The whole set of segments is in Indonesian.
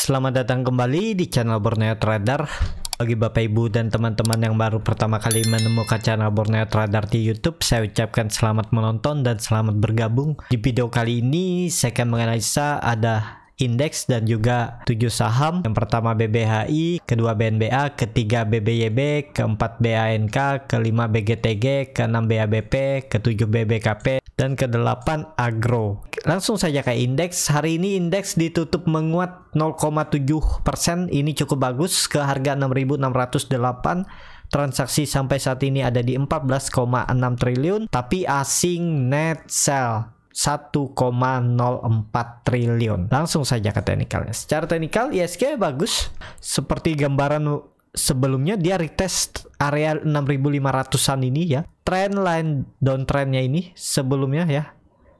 Selamat datang kembali di channel Borneo Trader. Bagi Bapak Ibu dan teman-teman yang baru pertama kali menemukan channel Borneo Trader di YouTube, saya ucapkan selamat menonton dan selamat bergabung. Di video kali ini saya akan menganalisa ada indeks dan juga tujuh saham. Yang pertama BBHI, kedua BNBA, ketiga BBYB, keempat BANK, kelima BGTG, keenam BABP, ketujuh BBKP, dan ke-8 agro. Langsung saja ke indeks. Hari ini indeks ditutup menguat 0,7%. Ini cukup bagus ke harga 6.608. Transaksi sampai saat ini ada di 14,6 triliun, tapi asing net sell 1,04 triliun. Langsung saja ke teknikalnya. Secara teknikal ISG bagus. Seperti gambaran sebelumnya dia retest area 6500-an ini ya. Trend line downtrendnya ini sebelumnya ya.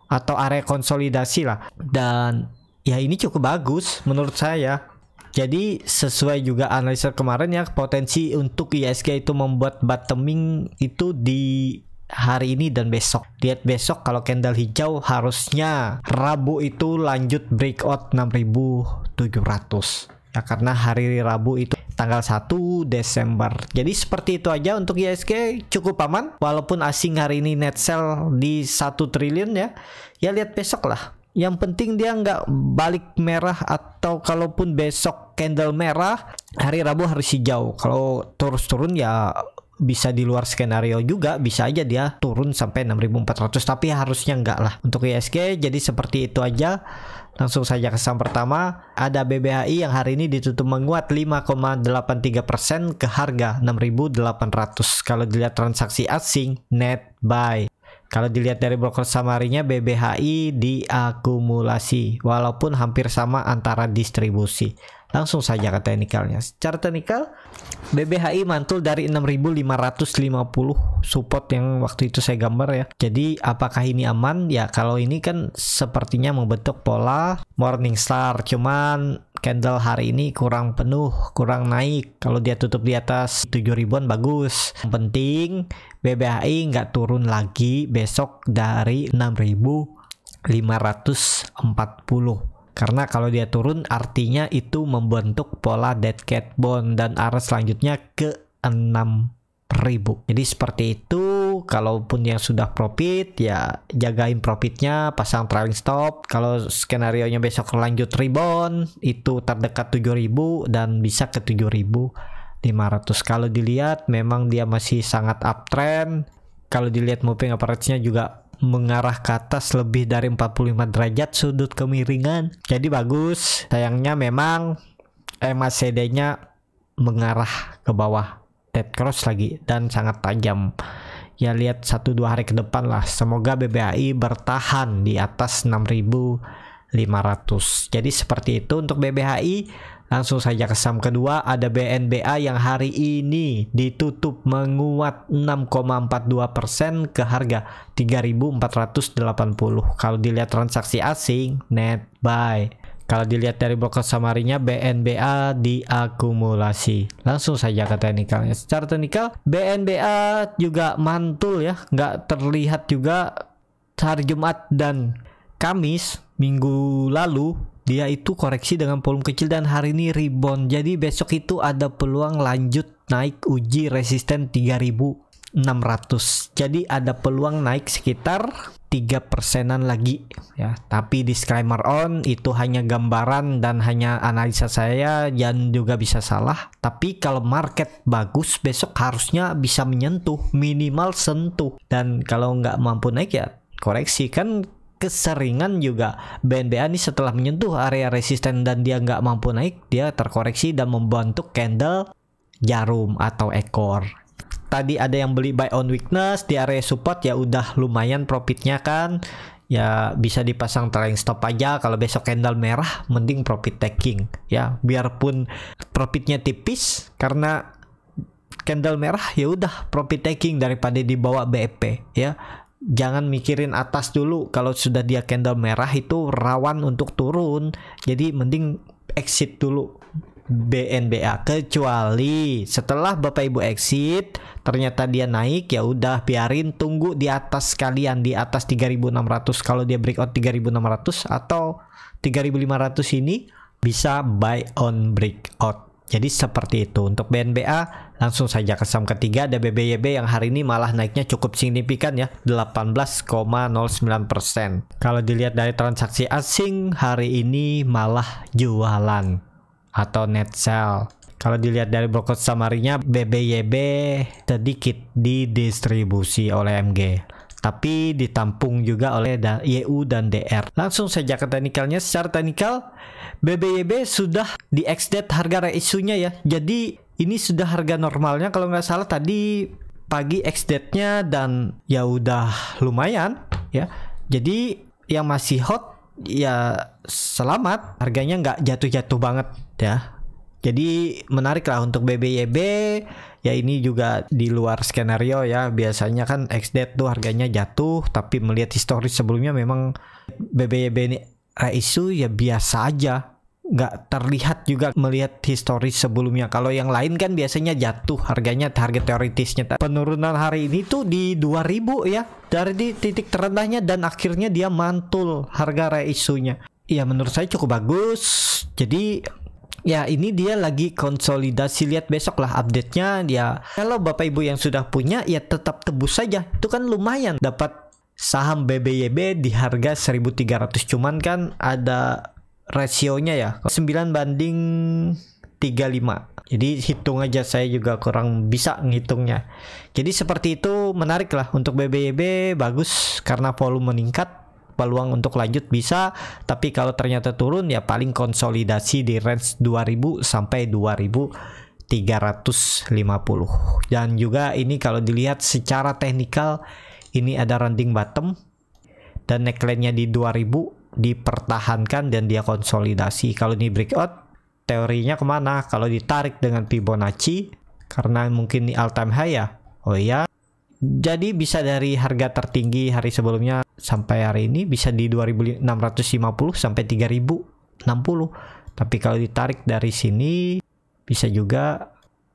Atau area konsolidasi lah. Dan ya ini cukup bagus menurut saya. Jadi sesuai juga analisa kemarin ya potensi untuk ISG itu membuat bottoming itu di hari ini dan besok. Lihat besok kalau candle hijau harusnya Rabu itu lanjut breakout 6700 ya karena hari Rabu itu tanggal 1 Desember. Jadi seperti itu aja untuk ISG cukup aman walaupun asing hari ini net sell di 1 triliun ya. Ya lihat besok lah. Yang penting dia nggak balik merah atau kalaupun besok candle merah hari Rabu harus hijau. Kalau terus turun ya bisa di luar skenario juga bisa aja dia turun sampai 6400 tapi harusnya enggak lah. Untuk ISG jadi seperti itu aja. Langsung saja ke saham pertama. Ada BBHI yang hari ini ditutup menguat 5,83% ke harga 6800 kalau dilihat transaksi asing net buy. Kalau dilihat dari broker samarinya BBHI diakumulasi walaupun hampir sama antara distribusi. Langsung saja ke teknikalnya. Secara teknikal BBHI mantul dari 6550 support yang waktu itu saya gambar ya. Jadi apakah ini aman? Ya kalau ini kan sepertinya membentuk pola morning star cuman candle hari ini kurang penuh, kurang naik. Kalau dia tutup di atas 7 ribuan bagus. Yang penting BBHI nggak turun lagi besok dari 6540. Karena kalau dia turun artinya itu membentuk pola dead cat bond dan arah selanjutnya ke 6000. Jadi seperti itu kalaupun yang sudah profit ya jagain profitnya pasang trailing stop. Kalau skenario nya besok lanjut rebound itu terdekat 7000 dan bisa ke 7500 kalau dilihat memang dia masih sangat uptrend. Kalau dilihat moving average-nya juga mengarah ke atas lebih dari 45 derajat sudut kemiringan. Jadi bagus. Sayangnya memang MACD-nya mengarah ke bawah. Dead cross lagi dan sangat tajam. Ya lihat satu dua hari ke depan lah. Semoga BBAI bertahan di atas 6500 jadi seperti itu untuk BBHI langsung saja ke saham kedua ada BNBA yang hari ini ditutup menguat 6,42% ke harga 3480 kalau dilihat transaksi asing net buy kalau dilihat dari broker samarinya BNBA diakumulasi. Langsung saja ke teknikalnya. Secara teknikal BNBA juga mantul ya, nggak terlihat juga hari Jumat dan Kamis minggu lalu dia itu koreksi dengan volume kecil dan hari ini rebound. Jadi besok itu ada peluang lanjut naik uji resisten 3600. Jadi ada peluang naik sekitar tiga persenan lagi ya tapi disclaimer on itu hanya gambaran dan hanya analisa saya dan juga bisa salah tapi kalau market bagus besok harusnya bisa menyentuh minimal sentuh dan kalau nggak mampu naik ya koreksi kan keseringan juga BNBA ini setelah menyentuh area resisten dan dia nggak mampu naik dia terkoreksi dan membentuk candle jarum atau ekor. Tadi ada yang beli buy on weakness di area support ya udah lumayan profitnya kan. Ya bisa dipasang trailing stop aja kalau besok candle merah mending profit taking. Ya biarpun profitnya tipis karena candle merah ya udah profit taking daripada dibawa BEP ya jangan mikirin atas dulu. Kalau sudah dia candle merah itu rawan untuk turun. Jadi mending exit dulu BNBA kecuali setelah Bapak Ibu exit ternyata dia naik ya udah biarin tunggu di atas kalian di atas 3600 kalau dia breakout 3600 atau 3500 ini bisa buy on breakout. Jadi seperti itu. Untuk BNBA langsung saja ke saham ketiga ada BBYB yang hari ini malah naiknya cukup signifikan ya 18,09%. Kalau dilihat dari transaksi asing hari ini malah jualan atau net sell. Kalau dilihat dari broker samarinya BBYB sedikit didistribusi oleh MG tapi ditampung juga oleh YU dan DR. Langsung saja ke teknikalnya. Secara teknikal, BBYB sudah di exdate harga reisunya ya. Jadi ini sudah harga normalnya kalau nggak salah tadi pagi exdate-nya dan ya udah lumayan ya. Jadi yang masih hot ya selamat harganya nggak jatuh-jatuh banget ya jadi menarik lah untuk BBYB ya ini juga di luar skenario ya biasanya kan XDET tuh harganya jatuh tapi melihat historis sebelumnya memang BBYB ini isu ya biasa aja nggak terlihat juga melihat historis sebelumnya. Kalau yang lain kan biasanya jatuh harganya target teoritisnya. Penurunan hari ini tuh di 2000 ya. Dari di titik terendahnya dan akhirnya dia mantul harga reisunya. Ya menurut saya cukup bagus. Jadi Ya ini dia lagi konsolidasi. Lihat besok lah update-nya. Dia. Kalau Bapak Ibu yang sudah punya ya tetap tebus saja. Itu kan lumayan. Dapat saham BBYB di harga 1300 cuman kan ada rasionya ya. 9 banding 35 jadi hitung aja saya juga kurang bisa ngitungnya. Jadi seperti itu menarik lah untuk BBYB bagus karena volume meningkat peluang untuk lanjut? Bisa tapi kalau ternyata turun ya paling konsolidasi di range 2000 sampai 2350 dan juga ini kalau dilihat secara teknikal ini ada rounding bottom dan neckline-nya di 2000 dipertahankan dan dia konsolidasi. Kalau ini breakout teorinya ke mana? Kalau ditarik dengan Fibonacci karena mungkin ini all time high ya? Oh iya. Jadi bisa dari harga tertinggi hari sebelumnya sampai hari ini bisa di 2650 sampai 3060. Tapi kalau ditarik dari sini bisa juga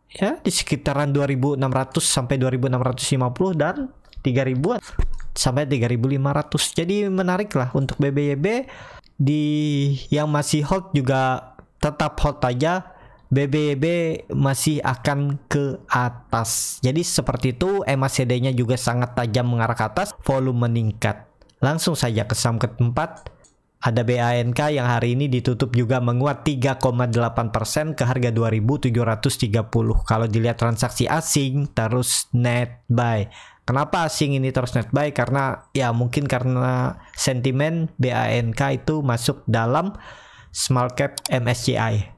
ya di sekitaran 2600 sampai 2650 dan 3000 sampai 3500. Jadi menarik lah untuk BBYB di yang masih hold juga tetap hold aja BBB masih akan ke atas. Jadi seperti itu MACD-nya juga sangat tajam mengarah ke atas, volume meningkat. Langsung saja ke saham keempat. Ada BANK yang hari ini ditutup juga menguat 3,8% ke harga 2.730. Kalau dilihat transaksi asing terus net buy. Kenapa asing ini terus net buy? Karena ya mungkin karena sentimen BANK itu masuk dalam small cap MSCI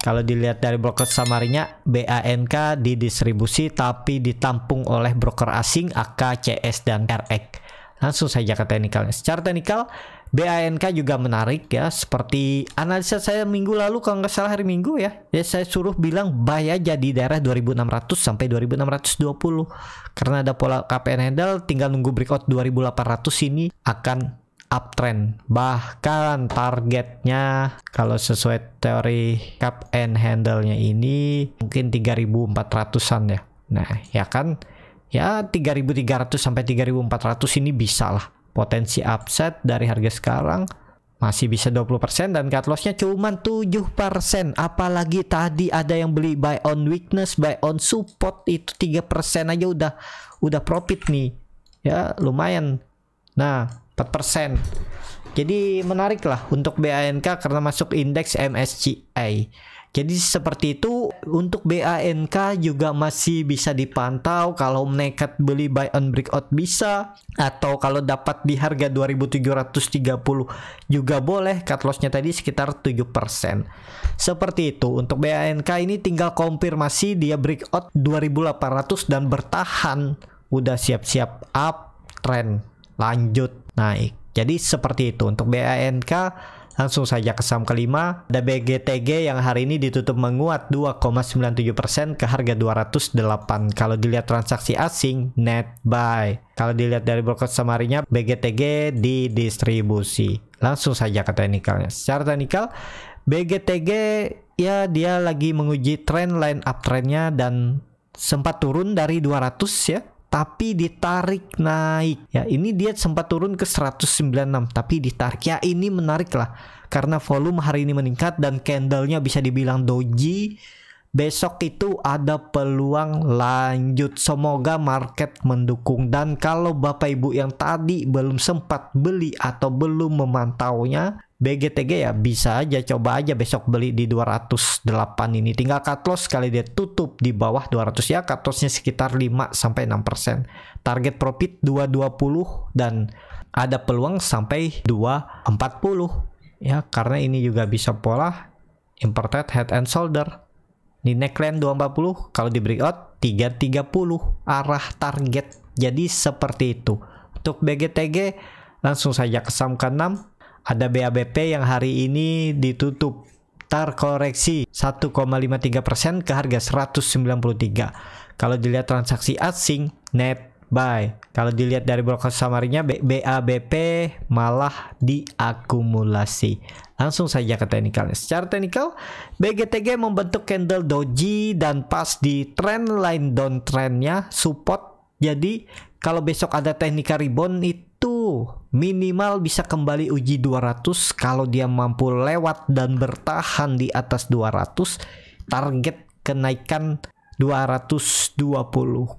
kalau dilihat dari broker samarinya BANK didistribusi tapi ditampung oleh broker asing AK, CS dan RX. Langsung saja ke teknikalnya. Secara teknikal BANK juga menarik ya. Seperti analisa saya minggu lalu kalau nggak salah hari minggu ya. Ya saya suruh bilang buy aja di daerah 2600 sampai 2620 karena ada pola KPN handle tinggal nunggu breakout 2800 ini akan uptrend. Bahkan targetnya kalau sesuai teori cup and handle-nya ini mungkin 3400-an ya. Nah ya kan ya 3300 sampai 3400 ini bisa lah potensi upset dari harga sekarang masih bisa 20% dan cut loss-nya cuma 7%. Apalagi tadi ada yang beli buy on weakness, buy on support itu 3% aja udah udah profit nih. Ya, lumayan. Nah, 4%. Jadi menarik lah untuk BANK karena masuk indeks MSCI. Jadi seperti itu untuk BANK juga masih bisa dipantau kalau nekat beli buy on breakout bisa atau kalau dapat di harga 2730 juga boleh cut lossnya tadi sekitar 7%. Seperti itu untuk BANK ini tinggal konfirmasi dia breakout 2800 dan bertahan udah siap-siap up trend lanjut naik. Jadi seperti itu untuk BANK langsung saja ke saham kelima. Ada BGTG yang hari ini ditutup menguat 2,97% ke harga 208 kalau dilihat transaksi asing net buy. Kalau dilihat dari broker samarinya BGTG didistribusi. Langsung saja ke teknikalnya secara teknikal BGTG ya dia lagi menguji tren line uptrendnya dan sempat turun dari 200 ya tapi ditarik naik. Ya, ini dia sempat turun ke 196 tapi ditarik. Ya, ini menarik lah karena volume hari ini meningkat dan candlenya bisa dibilang doji besok itu ada peluang lanjut semoga market mendukung dan kalau bapak ibu yang tadi belum sempat beli atau belum memantaunya BGTG ya bisa aja coba aja besok beli di 208 ini. Tinggal cut loss sekali dia tutup di bawah 200 ya cut lossnya sekitar 5 sampai 6% target profit 220 dan ada peluang sampai 240 ya karena ini juga bisa pola imported head and shoulder. Di neckline 240 kalau di breakout 330 arah target. Jadi seperti itu. Untuk BGTG langsung saja ke saham ke-6 ada BABP yang hari ini ditutup terkoreksi 1,53% ke harga 193 kalau dilihat transaksi asing net buy kalau dilihat dari broker samarinya BABP malah diakumulasi Langsung saja ke teknikalnya. Secara teknikal, BGTG membentuk candle doji dan pas di trend line downtrendnya support. Jadi kalau besok ada teknikal rebound itu minimal bisa kembali uji 200 kalau dia mampu lewat dan bertahan di atas 200 target kenaikan 220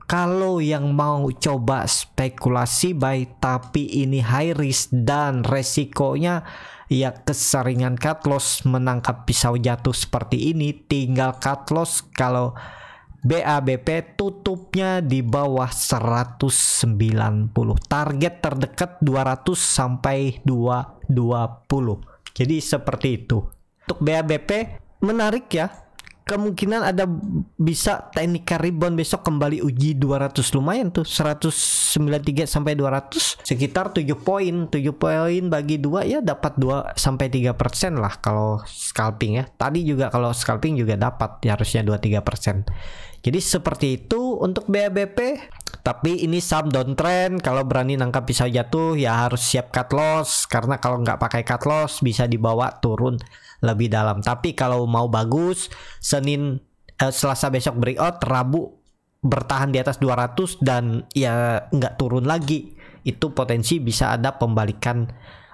kalau yang mau coba spekulasi buy tapi ini high risk dan resikonya ya keseringan cut loss menangkap pisau jatuh seperti ini. Tinggal cut loss kalau BABP tutupnya di bawah 190 target terdekat 200 sampai 220 jadi seperti itu. Untuk BABP menarik ya kemungkinan ada bisa teknik rebound besok kembali uji 200 lumayan tuh 193 sampai 200 sekitar 7 poin 7 poin bagi dua ya dapat 2 sampai 3 persen lah kalau scalping ya. Tadi juga kalau scalping juga dapat ya harusnya 2-3 persen. Jadi seperti itu untuk BABP tapi ini saham downtrend kalau berani nangkap pisau jatuh ya harus siap cut loss. Karena kalau nggak pakai cut loss bisa dibawa turun lebih dalam. Tapi kalau mau bagus, Senin eh, Selasa besok breakout, Rabu bertahan di atas 200 dan ya nggak turun lagi. Itu potensi bisa ada pembalikan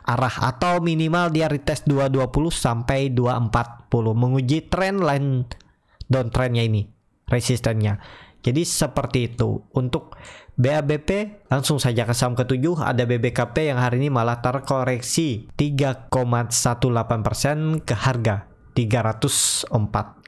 arah atau minimal dia retest 220 sampai 240 menguji trend line downtrendnya ini resistennya. Jadi seperti itu. Untuk BABP langsung saja ke saham ketujuh. Ada BBKP yang hari ini malah terkoreksi 3,18% ke harga 304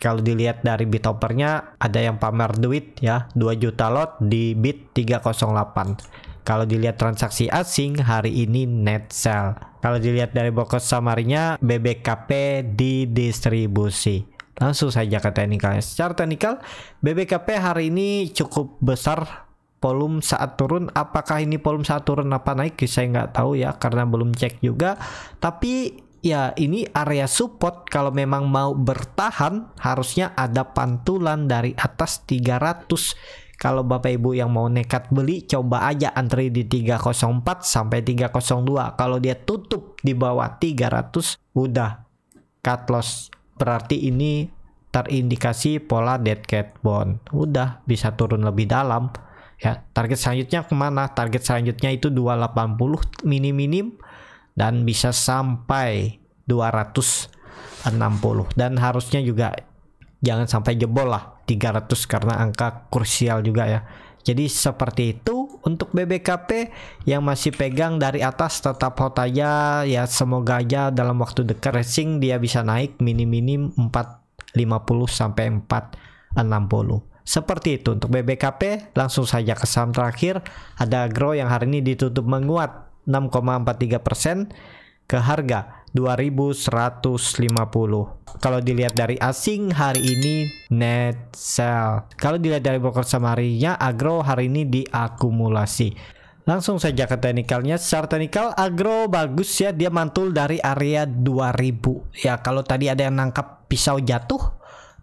kalau dilihat dari bit opernya ada yang pamer duit ya 2 juta lot di bit 308 kalau dilihat transaksi asing hari ini net sell. Kalau dilihat dari bokos samarinya BBKP didistribusi langsung saja ke teknikalnya secara teknikal BBKP hari ini cukup besar volume saat turun. Apakah ini volume saat turun apa naik saya nggak tahu ya karena belum cek juga. Tapi ya ini area support. Kalau memang mau bertahan harusnya ada pantulan dari atas 300 kalau Bapak Ibu yang mau nekat beli coba aja antri di 304 sampai 302 kalau dia tutup di bawah 300 udah cut loss berarti ini terindikasi pola dead cat bond udah bisa turun lebih dalam. Ya target selanjutnya ke mana? Target selanjutnya itu 280 minim minim dan bisa sampai 260 dan harusnya juga jangan sampai jebol lah 300 karena angka krusial juga ya. Jadi seperti itu untuk BBKP yang masih pegang dari atas tetap hot aja ya semoga aja dalam waktu dekat racing dia bisa naik minim-minim 450 sampai 460 seperti itu untuk BBKP langsung saja ke saham terakhir. Ada Agro yang hari ini ditutup menguat 6,43% ke harga 2150. Kalau dilihat dari asing hari ini net sell. Kalau dilihat dari broker samarinya Agro hari ini diakumulasi. Langsung saja ke teknikalnya. Secara teknikal Agro bagus ya dia mantul dari area 2000. Ya kalau tadi ada yang nangkap pisau jatuh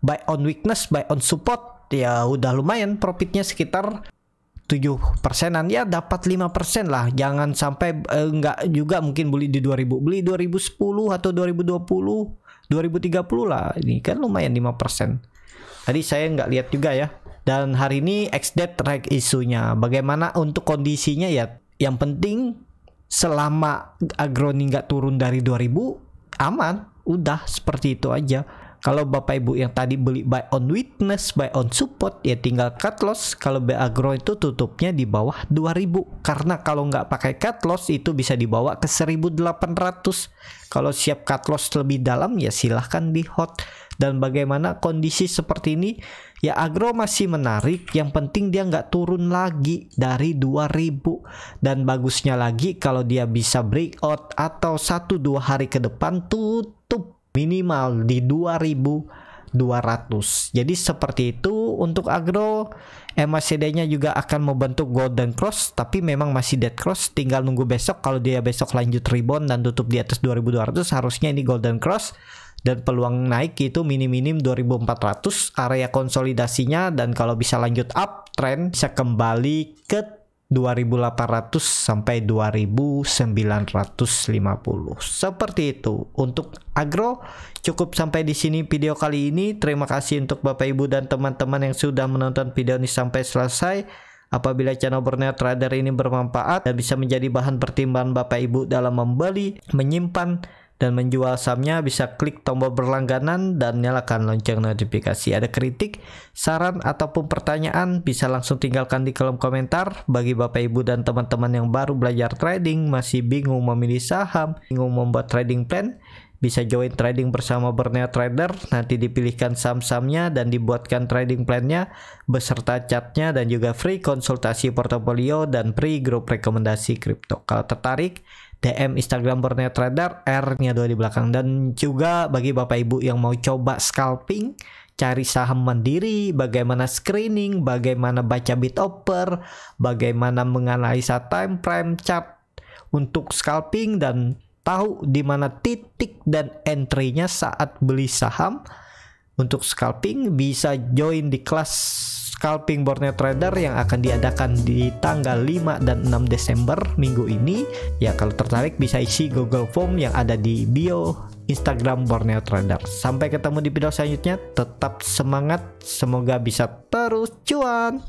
buy on weakness, buy on support ya udah lumayan profitnya sekitar 7 persenan. Ya dapat 5 persen lah. Jangan sampai eh, juga mungkin beli di 2000 beli 2010 atau 2020 2030 lah. Ini kan lumayan 5 persen. Tadi saya nggak lihat juga ya. Dan hari ini XDead track isunya. Bagaimana untuk kondisinya? Ya yang penting selama agroni nggak turun dari 2000 aman. Udah seperti itu aja kalau Bapak Ibu yang tadi beli buy on witness, buy on support ya tinggal cut loss. Kalau agro itu tutupnya di bawah 2000 karena kalau nggak pakai cut loss itu bisa dibawa ke 1800. Kalau siap cut loss lebih dalam ya silahkan di hot. Dan bagaimana kondisi seperti ini ya agro masih menarik yang penting dia nggak turun lagi dari 2000 dan bagusnya lagi kalau dia bisa breakout atau satu dua hari ke depan tutup minimal di 2200 jadi seperti itu untuk agro. MACD nya juga akan membentuk golden cross tapi memang masih dead cross. Tinggal nunggu besok. Kalau dia besok lanjut rebound dan tutup di atas 2200 harusnya ini golden cross. Dan peluang naik itu minim-minim 2400 area konsolidasinya dan kalau bisa lanjut up trend bisa kembali ke 2800 sampai 2950. Seperti itu. Untuk agro cukup sampai di sini video kali ini. Terima kasih untuk Bapak Ibu dan teman-teman yang sudah menonton video ini sampai selesai. Apabila channel Borneo Trader ini bermanfaat dan bisa menjadi bahan pertimbangan Bapak Ibu dalam membeli, menyimpan dan menjual sahamnya bisa klik tombol berlangganan dan nyalakan lonceng notifikasi. Ada kritik, saran ataupun pertanyaan bisa langsung tinggalkan di kolom komentar. Bagi Bapak Ibu dan teman-teman yang baru belajar trading, masih bingung memilih saham, bingung membuat trading plan, bisa join trading bersama Borneo Trader nanti dipilihkan saham-sahamnya dan dibuatkan trading plannya beserta catnya dan juga free konsultasi portofolio dan free grup rekomendasi kripto kalau tertarik DM Instagram Borneo Trader R-nya dua di belakang dan juga bagi Bapak Ibu yang mau coba scalping cari saham mandiri, bagaimana screening, bagaimana baca bid offer, bagaimana menganalisa time frame chart untuk scalping dan tahu di mana titik dan entry-nya saat beli saham. Untuk scalping bisa join di kelas scalping Borneo Trader yang akan diadakan di tanggal 5 dan 6 Desember minggu ini. Ya kalau tertarik bisa isi Google Form yang ada di bio Instagram Borneo Trader. Sampai ketemu di video selanjutnya. Tetap semangat, semoga bisa terus cuan.